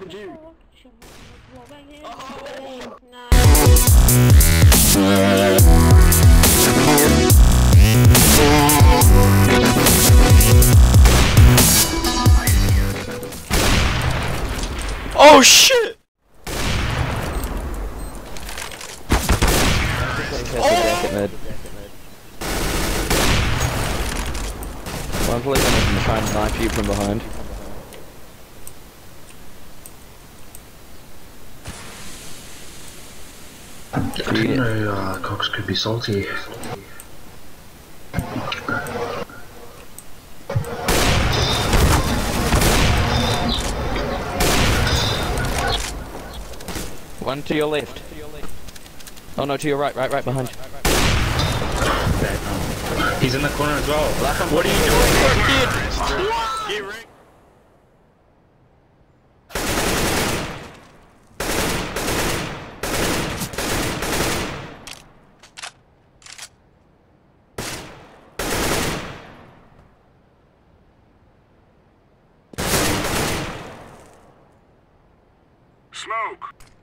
Oh. shit! Oh! I'm probably gonna try and knife you from behind. I didn't know uh, Cox could be salty. One to your left. Oh no, to your right, right, right behind you. He's in the corner as well. What are you doing, Smoke!